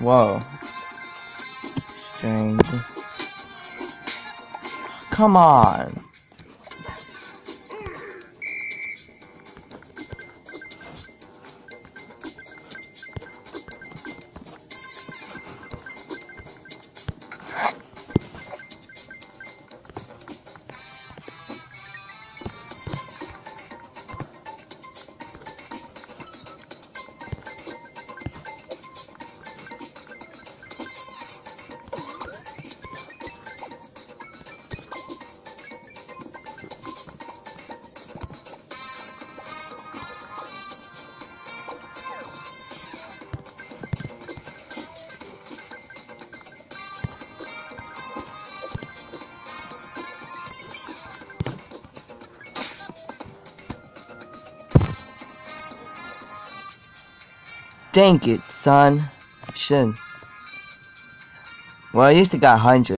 Whoa. Strange. Come on. Dang it, son. Shouldn't. Well, at least I got 100.